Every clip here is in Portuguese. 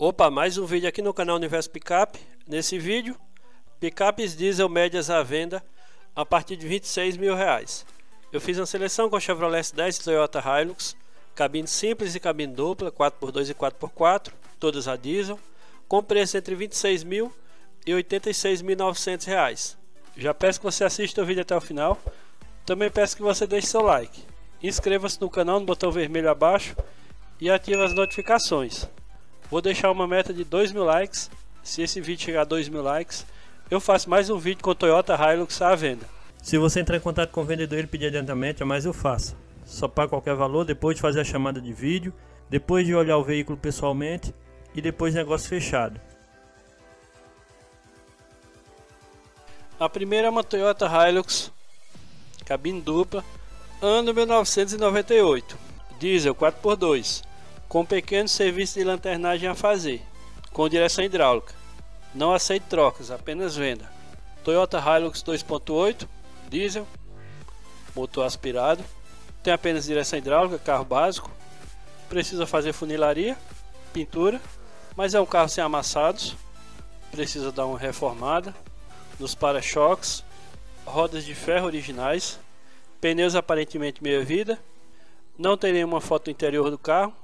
Opa, mais um vídeo aqui no canal Universo Picap. Nesse vídeo, picapes diesel médias à venda a partir de 26 mil reais. Eu fiz uma seleção com Chevrolet S10 e Toyota Hilux, cabine simples e cabine dupla, 4x2 e 4x4, todas a diesel, com preço entre 26 mil e 86.900 reais. Já peço que você assista o vídeo até o final. Também peço que você deixe seu like. Inscreva-se no canal no botão vermelho abaixo e ative as notificações. Vou deixar uma meta de 2 mil likes. Se esse vídeo chegar a 2 mil likes, eu faço mais um vídeo com Toyota Hilux à venda. Se você entrar em contato com o vendedor e pedir adiantamento, é mais eu faço. Só paga qualquer valor depois de fazer a chamada de vídeo, depois de olhar o veículo pessoalmente e depois negócio fechado. A primeira é uma Toyota Hilux, cabine dupla, ano 1998, diesel 4x2 com pequeno serviço de lanternagem a fazer, com direção hidráulica. Não aceito trocas, apenas venda. Toyota Hilux 2.8, diesel, motor aspirado, tem apenas direção hidráulica, carro básico. Precisa fazer funilaria, pintura, mas é um carro sem amassados. Precisa dar uma reformada nos para-choques, rodas de ferro originais, pneus aparentemente meia vida. Não tem nenhuma foto interior do carro,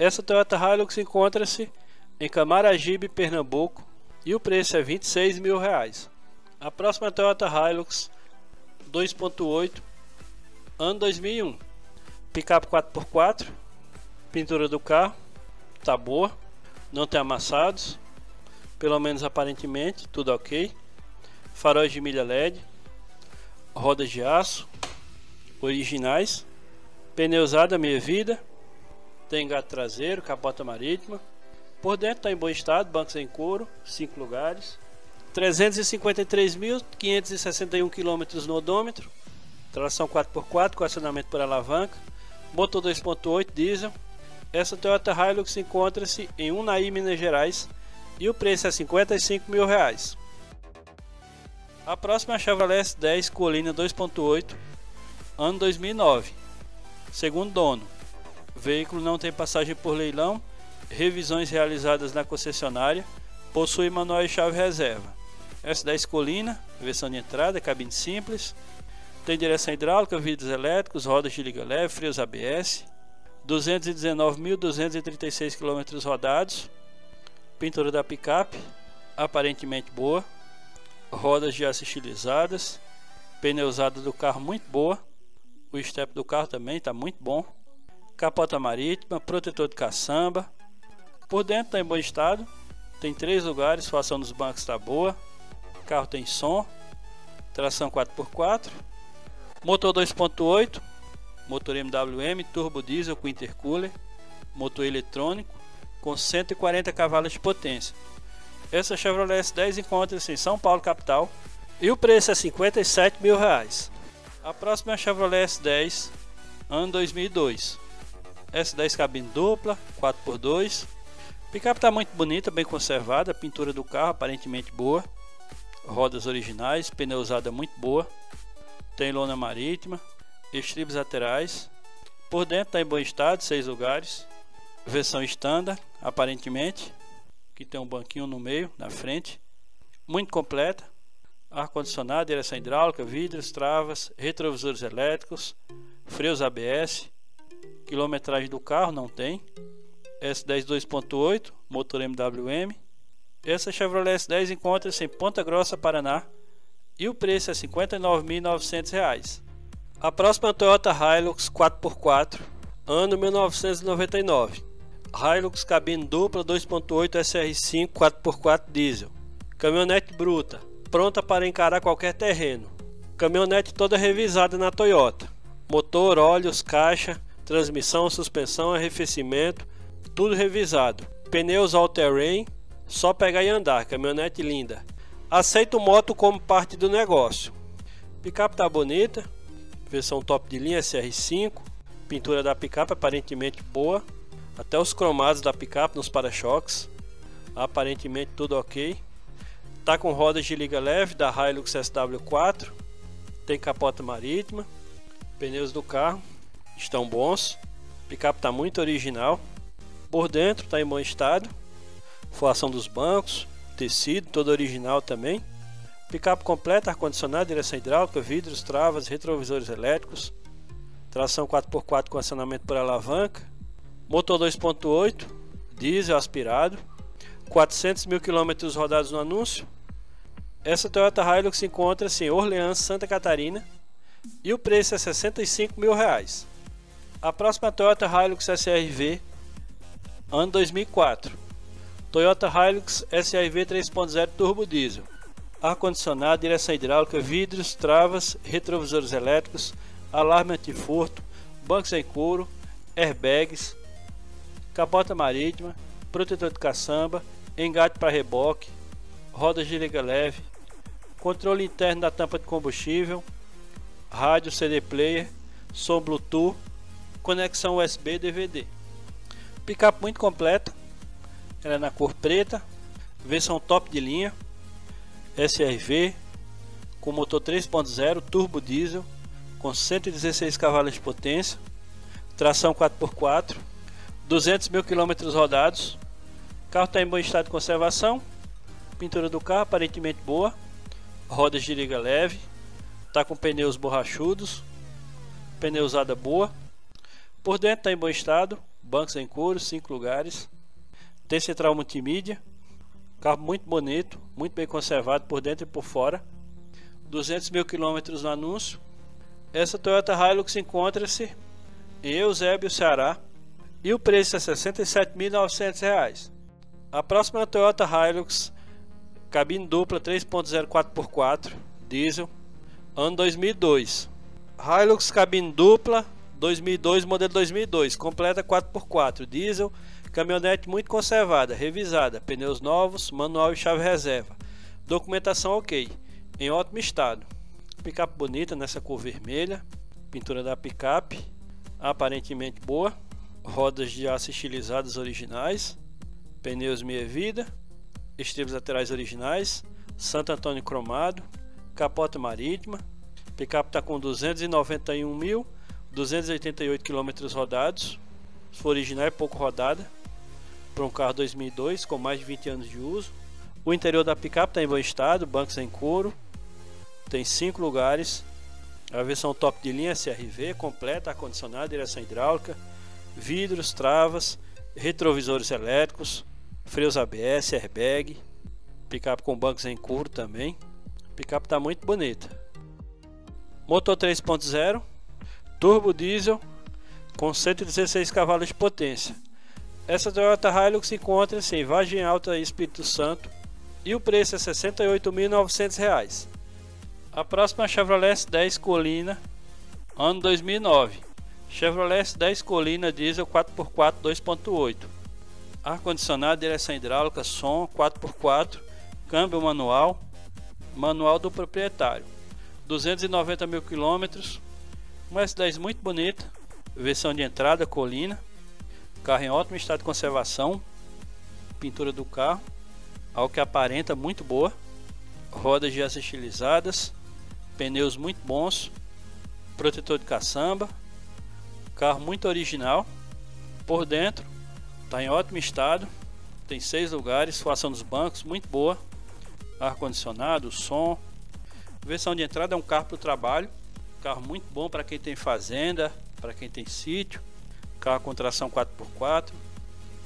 essa Toyota Hilux encontra-se em Camaragibe, Pernambuco e o preço é 26 mil reais. A próxima Toyota Hilux 2.8 ano 2001 picape 4x4 pintura do carro tá boa não tem amassados pelo menos aparentemente tudo ok. Faróis de milha LED rodas de aço originais pneu usado meia vida tem gato traseiro, capota marítima. Por dentro está em bom estado, bancos em couro, 5 lugares. 353.561 km no odômetro. Tração 4x4 com acionamento por alavanca. Motor 2.8 diesel. Essa Toyota Hilux encontra-se em Unai, Minas Gerais. E o preço é 55 mil reais. A próxima é a Chevrolet S10 Colina 2.8, ano 2009. Segundo dono, veículo não tem passagem por leilão, revisões realizadas na concessionária, possui manual e chave reserva. S10 Colina, versão de entrada, cabine simples, tem direção hidráulica, vidros elétricos, rodas de liga leve, freios ABS, 219.236 km rodados, pintura da picape, aparentemente boa, rodas de aço estilizadas, pneu usado do carro muito boa, o step do carro também está muito bom capota marítima, protetor de caçamba. Por dentro está em bom estado, tem três lugares, situação dos bancos está boa. Carro tem som, tração 4x4, motor 2.8, motor MWM, turbo diesel com intercooler, motor eletrônico com 140 cavalos de potência. Essa Chevrolet S10 encontra-se em São Paulo capital e o preço é 57 mil reais. A próxima é a Chevrolet S10 ano 2002. S10 cabine dupla, 4x2. Picape está muito bonita, bem conservada, pintura do carro aparentemente boa. Rodas originais, pneu usada muito boa. Tem lona marítima, estribos laterais. Por dentro está em bom estado, 6 lugares. Versão standard, aparentemente. Que tem um banquinho no meio, na frente. Muito completa. Ar-condicionado, direção hidráulica, vidros, travas, retrovisores elétricos, freios ABS, Quilometragem do carro não tem. S10 2.8, motor MWM. Essa Chevrolet S10 encontra-se em Ponta Grossa, Paraná. E o preço é R$ 59.900. A próxima Toyota Hilux 4x4, ano 1999. Hilux cabine dupla 2.8 SR5 4x4 diesel. Caminhonete bruta, pronta para encarar qualquer terreno. Caminhonete toda revisada na Toyota. Motor, óleos, caixa, transmissão, suspensão, arrefecimento, tudo revisado. Pneus all-terrain, só pegar e andar, caminhonete linda. Aceito moto como parte do negócio. Picape tá bonita, versão top de linha SR5, pintura da picape aparentemente boa, até os cromados da picape nos para-choques, aparentemente tudo ok. Tá com rodas de liga leve da Hilux SW4, tem capota marítima, pneus do carro estão bons. O picape está muito original. Por dentro está em bom estado. Forração dos bancos, tecido, todo original também. Picape completa, ar-condicionado, direção hidráulica, vidros, travas, retrovisores elétricos. Tração 4x4 com acionamento por alavanca. Motor 2.8, diesel aspirado. 400 mil quilômetros rodados no anúncio. Essa Toyota Hilux encontra-se em Orleans, Santa Catarina. E o preço é 65 mil reais. A próxima Toyota Hilux SRV, ano 2004. Toyota Hilux SRV 3.0 Turbo Diesel. Ar-condicionado, direção hidráulica, vidros, travas, retrovisores elétricos, alarme antifurto, bancos em couro, airbags, capota marítima, protetor de caçamba, engate para reboque, rodas de liga leve, controle interno da tampa de combustível, rádio CD player, som Bluetooth, conexão USB DVD. Picape muito completa, ela é na cor preta, versão top de linha, SRV com motor 3.0 turbo diesel. Com 116 cavalos de potência, tração 4x4, 200 mil quilômetros rodados. O carro está em bom estado de conservação, pintura do carro aparentemente boa, rodas de liga leve, está com pneus borrachudos, pneu usada boa. Por dentro está em bom estado, bancos em couro, 5 lugares, tem central multimídia, carro muito bonito, muito bem conservado por dentro e por fora. 200 mil quilômetros no anúncio, essa Toyota Hilux encontra-se em Eusébio, Ceará, e o preço é R$ 67.900. A próxima é a Toyota Hilux, cabine dupla 3.0 4x4, diesel, ano 2002. Hilux cabine dupla 2002, modelo 2002, completa 4x4, diesel, caminhonete muito conservada, revisada, pneus novos, manual e chave reserva. Documentação ok, em ótimo estado. Picape bonita nessa cor vermelha. Pintura da picape. Aparentemente boa. Rodas de aço estilizadas originais. Pneus meia vida. Estribos laterais originais. Santo Antônio cromado. Capota marítima. Picape está com 291.288 km rodados. For original é pouco rodada. Para um carro 2002 com mais de 20 anos de uso. O interior da picape está em bom estado, bancos em couro, tem cinco lugares. A versão top de linha CRV, completa, ar-condicionado, direção hidráulica, vidros, travas, retrovisores elétricos, freios ABS, airbag, picape com bancos em couro também. Picape está muito bonita. Motor 3.0, turbo diesel com 116 cavalos de potência. Essa Toyota Hilux encontra-se em Vargem Alta Espírito Santo e o preço é R$ 68.900. A próxima é a Chevrolet 10 Colina, ano 2009. Chevrolet 10 Colina diesel 4x4 2.8. Ar-condicionado, direção hidráulica, som 4x4, câmbio manual, manual do proprietário. 290 mil quilômetros, uma S10 muito bonita, versão de entrada Colina, carro em ótimo estado de conservação, pintura do carro, ao que aparenta muito boa, rodas aço estilizadas, pneus muito bons, protetor de caçamba, carro muito original. Por dentro está em ótimo estado, tem seis lugares, situação dos bancos muito boa, ar condicionado, som. Versão de entrada é um carro para o trabalho, carro muito bom para quem tem fazenda, para quem tem sítio. Carro com tração 4x4,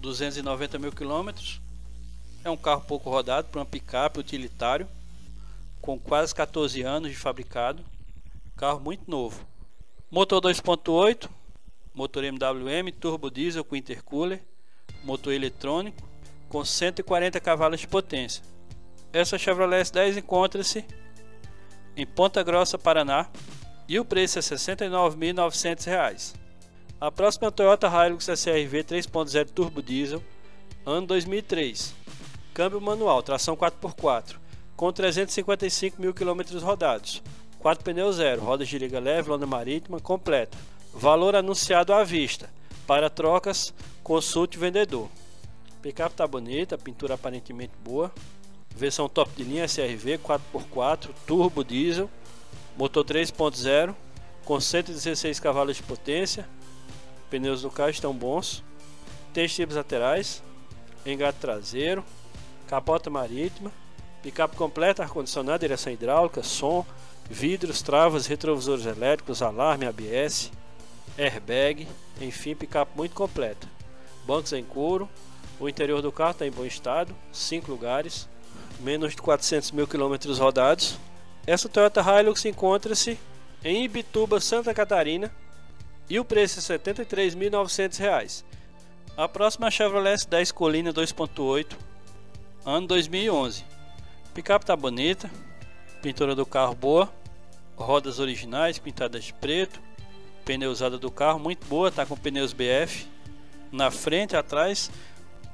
290 mil quilômetros. É um carro pouco rodado para um picape utilitário com quase 14 anos de fabricado, carro muito novo. Motor 2.8, motor MWM, turbo diesel com intercooler, motor eletrônico com 140 cavalos de potência. Essa Chevrolet S10 encontra-se em Ponta Grossa, Paraná, e o preço é R$ 69.900. A próxima Toyota Hilux SRV 3.0 turbo diesel, ano 2003. Câmbio manual, tração 4x4 com 355 mil quilômetros rodados. 4 pneus zero, rodas de liga leve, lona marítima completa. Valor anunciado à vista. Para trocas, consulte o vendedor. Picape tá bonita, pintura aparentemente boa. Versão top de linha SRV 4x4, turbo diesel, motor 3.0 com 116 cavalos de potência. Pneus do carro estão bons. Tem estribos laterais, engate traseiro, capota marítima, picape completa, ar-condicionado, direção hidráulica, som, vidros, travas, retrovisores elétricos, alarme, ABS, airbag, enfim, picape muito completa. Bancos em couro, o interior do carro está em bom estado, 5 lugares, menos de 400 mil quilômetros rodados. Essa Toyota Hilux encontra-se em Ibituba, Santa Catarina, e o preço é R$ 73.900. A próxima é a Chevrolet S10 Colina 2.8, ano 2011. Picape tá bonita, pintura do carro boa, rodas originais pintadas de preto, pneu usado do carro muito boa, tá com pneus BF na frente, atrás.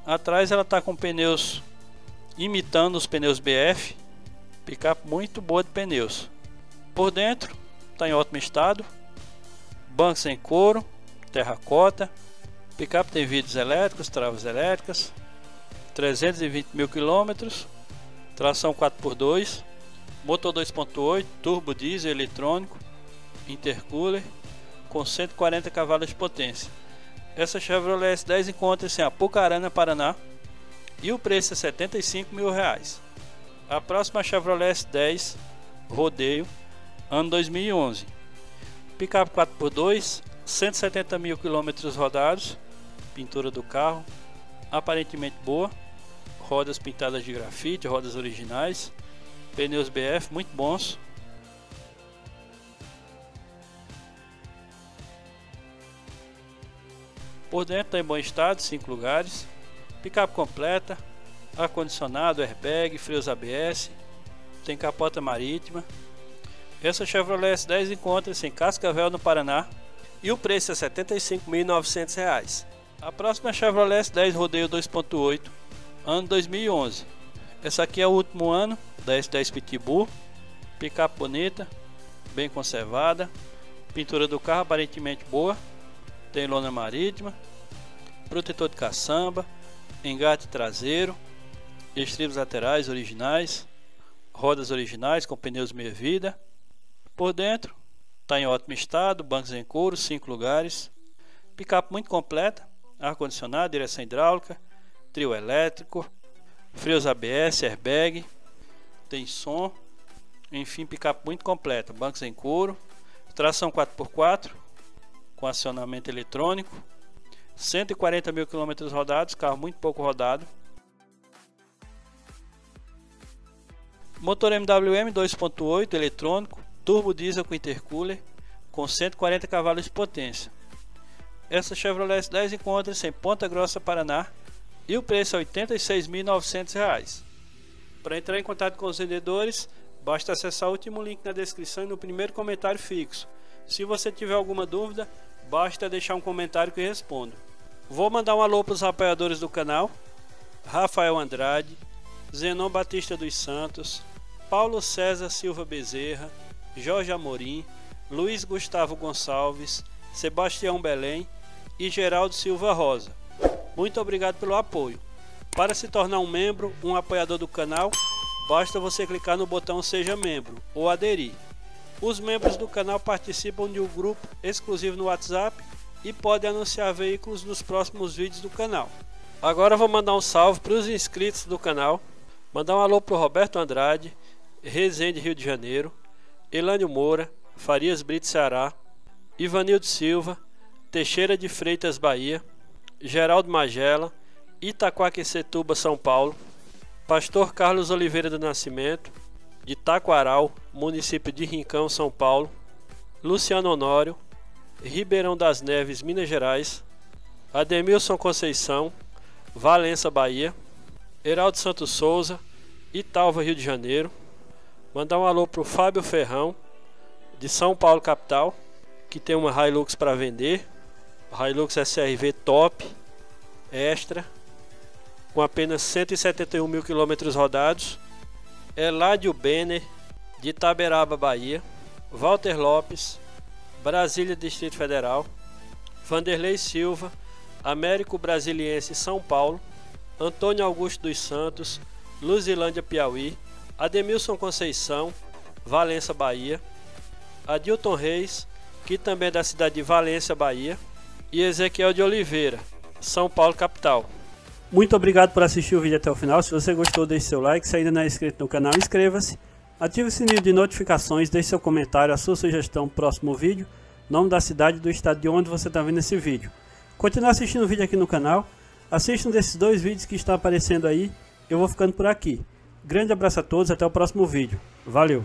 Atrás ela tá com pneus imitando os pneus BF, picape muito boa de pneus. Por dentro está em ótimo estado, bancos em couro, terracota, picape tem vidros elétricos, travas elétricas, 320 mil quilômetros, tração 4x2, motor 2.8, turbo diesel eletrônico, intercooler, com 140 cavalos de potência. Essa Chevrolet S10 encontra-se em Apucarana, Paraná, e o preço é 75 mil reais. A próxima Chevrolet S10 Rodeio, ano 2011. Picape 4x2, 170 mil quilômetros rodados, pintura do carro, aparentemente boa, rodas pintadas de grafite, rodas originais, pneus BF muito bons. Por dentro está em bom estado, 5 lugares, picape completa, ar-condicionado, airbag, freios ABS, tem capota marítima. Essa Chevrolet S10 encontra-se em Cascavel, no Paraná, e o preço é R$ 75.900. A próxima Chevrolet S10 Rodeio 2.8, ano 2011. Essa aqui é o último ano da S10 Pitbull, picape bonita, bem conservada, pintura do carro aparentemente boa, tem lona marítima, protetor de caçamba, engate traseiro, estribos laterais originais, rodas originais com pneus meia vida. Por dentro está em ótimo estado, bancos em couro, 5 lugares, picape muito completa, ar condicionado, direção hidráulica, trio elétrico, freios ABS, airbag, tem som, enfim, picape muito completa, bancos em couro, tração 4x4 com acionamento eletrônico, 140 mil quilômetros rodados, carro muito pouco rodado. Motor MWM 2.8 eletrônico, turbo diesel com intercooler, com 140 cavalos de potência. Essa Chevrolet S10 encontra-se em Ponta Grossa, Paraná, e o preço é R$ 86.900. Para entrar em contato com os vendedores, basta acessar o último link na descrição e no primeiro comentário fixo. Se você tiver alguma dúvida, basta deixar um comentário que respondo. Vou mandar um alô para os apoiadores do canal: Rafael Andrade, Zenon Batista dos Santos, Paulo César Silva Bezerra, Jorge Amorim, Luiz Gustavo Gonçalves, Sebastião Belém e Geraldo Silva Rosa. Muito obrigado pelo apoio. Para se tornar um membro, um apoiador do canal, basta você clicar no botão Seja Membro ou aderir. Os membros do canal participam de um grupo exclusivo no WhatsApp e pode anunciar veículos nos próximos vídeos do canal. Agora vou mandar um salve para os inscritos do canal, mandar um alô para o Roberto Andrade, Resende Rio de Janeiro, Elânio Moura, Farias Brito Ceará, Ivanildo Silva, Teixeira de Freitas Bahia, Geraldo Magela, Itaquaquecetuba São Paulo, Pastor Carlos Oliveira do Nascimento, de Taquaral, município de Rincão, São Paulo, Luciano Honório, Ribeirão das Neves, Minas Gerais, Ademilson Conceição, Valença, Bahia, Heraldo Santos Souza, Italva, Rio de Janeiro. Mandar um alô pro Fábio Ferrão, de São Paulo, capital, que tem uma Hilux para vender. Hilux SRV top, extra, com apenas 171 mil quilômetros rodados. Eládio Benner, de Itaberaba, Bahia. Walter Lopes, Brasília, Distrito Federal, Vanderlei Silva, Américo Brasiliense, São Paulo, Antônio Augusto dos Santos, Luzilândia Piauí, Ademilson Conceição, Valença Bahia, Adilton Reis, que também é da cidade de Valença Bahia, e Ezequiel de Oliveira, São Paulo capital. Muito obrigado por assistir o vídeo até o final. Se você gostou, deixe seu like. Se ainda não é inscrito no canal, inscreva-se. Ative o sininho de notificações, deixe seu comentário, a sua sugestão próximo vídeo, nome da cidade e do estado de onde você está vendo esse vídeo. Continue assistindo o vídeo aqui no canal. Assistam desses dois vídeos que estão aparecendo aí. Eu vou ficando por aqui. Grande abraço a todos, até o próximo vídeo. Valeu!